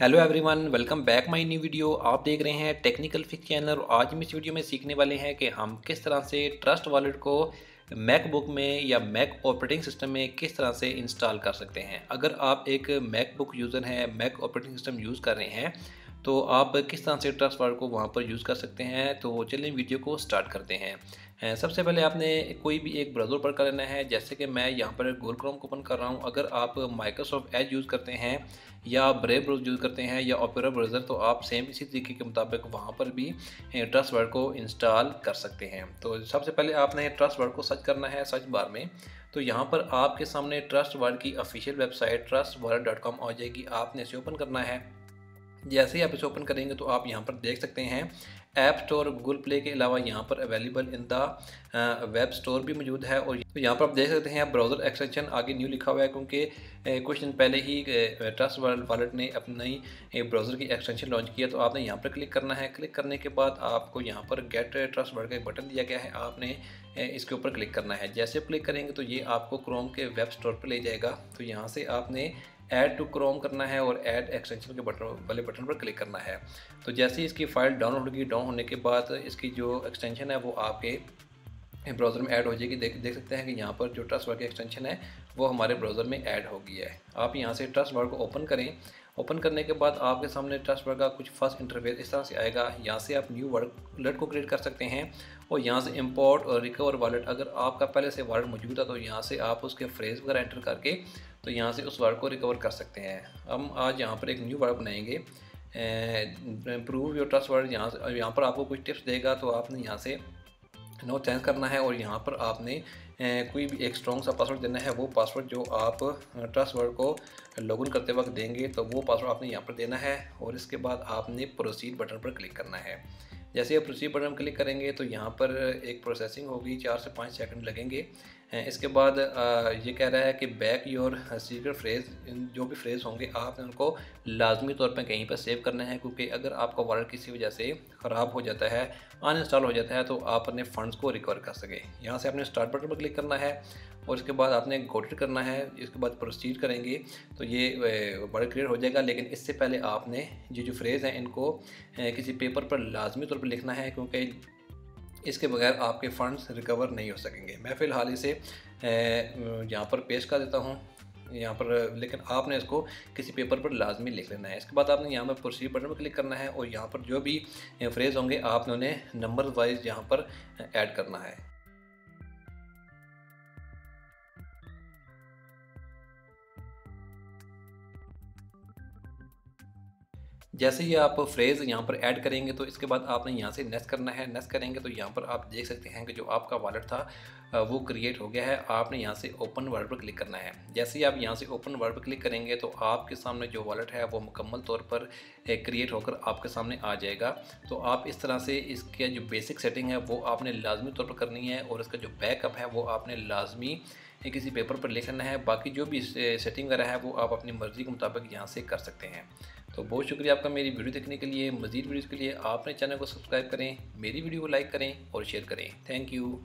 Hello everyone welcome back my new video आप देख रहे हैं टेक्निकल फिक्स चैनल और आज हम इस वीडियो में सीखने वाले हैं कि हम किस तरह से ट्रस्ट वॉलेट को मैकबुक में या मैक ऑपरेटिंग सिस्टम में किस तरह से इंस्टॉल कर सकते हैं। अगर आप एक मैकबुक यूज़र हैं मैक ऑपरेटिंग सिस्टम यूज़ कर रहे हैं तो आप किस तरह से ट्रस्ट वर्ड को वहाँ पर यूज़ कर सकते हैं? तो चलिए वीडियो को स्टार्ट करते हैं। सबसे पहले आपने कोई भी एक ब्राउज़र पर कर लेना है। जैसे कि मैं यहाँ पर गूगल क्रोम ओपन कर रहा हूँ। अगर आप माइक्रोसॉफ्ट एज यूज़ करते हैं या ब्रेव ब्राउज यूज़ करते हैं या ओपेरा ब्राउज़र तो आप सेम इसी तरीके के मुताबिक वहाँ पर भी ट्रस्ट वर्ड को इंस्टॉल कर सकते हैं। तो सबसे पहले आपने ट्रस्ट वर्ड को सर्च करना है सर्च बार में। तो यहाँ पर आपके सामने ट्रस्ट वर्ड की official website Trust Word dot com आ जाएगी। आपने इसे ओपन करना है। जैसे ही आप इसे ओपन करेंगे तो आप यहाँ पर देख सकते हैं ऐप स्टोर गूगल प्ले के अलावा यहाँ पर available in the web store भी मौजूद है और तो यहाँ पर आप देख सकते हैं ब्राउज़र एक्सटेंशन आगे न्यू लिखा हुआ है क्योंकि कुछ दिन पहले ही ट्रस्ट वर्ल्ड वॉलेट ने अपनी ब्राउज़र की एक्सटेंशन लॉन्च किया तो आपने यहाँ पर क्लिक करना है। क्लिक करने के बाद आपको यहाँ पर गेट ट्रस्ट वर्ल्ड का एक बटन दिया गया है। आपने इसके ऊपर क्लिक करना है। जैसे क्लिक करेंगे तो ये आपको क्रोम के वेब स्टोर पर ले जाएगा। तो यहाँ से आपने ऐड टू क्रोम करना है और ऐड एक्सटेंशन के बटन वाले बटन पर क्लिक करना है। तो जैसे ही इसकी फ़ाइल डाउनलोड होगी डाउन होने के बाद इसकी जो एक्सटेंशन है वो आपके ब्राउज़र में ऐड हो जाएगी। देख देख सकते हैं कि यहाँ पर जो ट्रस्ट वर्ड की एक्सटेंशन है, वो हमारे ब्राउज़र में ऐड हो गई है। आप यहाँ से ट्रस्ट वर्ड को ओपन करें। ओपन करने के बाद आपके सामने ट्रस्ट वर्ड का कुछ फ़र्स्ट इंटरफेस इस तरह से आएगा। यहाँ से आप न्यू वर्ड लेट को क्रिएट कर सकते हैं और यहाँ से इंपोर्ट और रिकवर वॉलेट अगर आपका पहले से वॉलेट मौजूद है तो यहाँ से आप उसके फ्रेज वगैरह एंटर करके तो यहाँ से उस वर्ड को रिकवर कर सकते हैं। हम आज यहाँ पर एक न्यू वर्ड बनाएँगे। प्रूव योर ट्रस्ट वर्ड यहाँ से, यहाँ पर आपको कुछ टिप्स देगा तो आपने यहाँ से नो चेंज करना है और यहाँ पर आपने कोई भी एक स्ट्रॉन्ग सा पासवर्ड देना है, वो पासवर्ड जो आप ट्रस्ट वर्ड को लॉगिन करते वक्त देंगे तो वो पासवर्ड आपने यहाँ पर देना है और इसके बाद आपने प्रोसीड बटन पर क्लिक करना है। जैसे आप प्रोसीड बटन क्लिक करेंगे तो यहाँ पर एक प्रोसेसिंग होगी, चार से पाँच सेकंड लगेंगे। इसके बाद ये कह रहा है कि बैक योर सीक्रेट फ्रेज जो भी फ्रेज होंगे, आपने उनको लाजमी तौर पर कहीं पर सेव करना है, क्योंकि अगर आपका वॉलेट किसी वजह से ख़राब हो जाता है अनइंस्टॉल हो जाता है तो आप अपने फ़ंड्स को रिकवर कर सकें। यहाँ से आपने स्टार्ट बटन पर क्लिक करना है, और इसके बाद आपने गोटेड करना है, इसके बाद प्रोसीड करेंगे तो ये बड़ा क्लियर हो जाएगा। लेकिन इससे पहले आपने ये जो फ्रेज़ हैं, इनको किसी पेपर पर लाजमी तौर पर लिखना है, क्योंकि इसके बगैर आपके फ़ंड्स रिकवर नहीं हो सकेंगे। मैं फ़िलहाल इसे यहाँ पर पेश कर देता हूँ। यहाँ पर, लेकिन आपने इसको किसी पेपर पर लाजमी लिख लेना है। इसके बाद आपने यहाँ पर प्रोसीड बटन पर क्लिक करना है और यहाँ पर जो भी फ्रेज़ होंगे, आपने उन्हें नंबर वाइज यहाँ पर ऐड करना है। जैसे ही आप फ्रेज़ यहाँ पर ऐड करेंगे तो इसके बाद आपने यहाँ से नेस्ट करना है। नेस्ट करेंगे तो यहाँ पर आप देख सकते हैं कि जो आपका वॉलेट था वो क्रिएट हो गया है। आपने यहाँ से ओपन वर्ड पर क्लिक करना है। जैसे ही आप यहाँ से ओपन वर्ड पर क्लिक करेंगे तो आपके सामने जो वॉलेट है, वो मुकम्मल तौर पर क्रिएट होकर आपके सामने आ जाएगा। तो आप इस तरह से इसके जो बेसिक सेटिंग है, वो आपने लाजमी तौर पर करनी है और इसका जो बैकअप है, वो आपने लाजमी किसी पेपर पर लिखना है। बाकी जो भी सेटिंग वगैरह है, वो आप अपनी मर्ज़ी के मुताबिक यहाँ से कर सकते हैं। तो बहुत शुक्रिया आपका मेरी वीडियो देखने के लिए, मज़ीद वीडियोज़ के लिए। आपने चैनल को सब्सक्राइब करें, मेरी वीडियो को लाइक करें और शेयर करें। Thank you.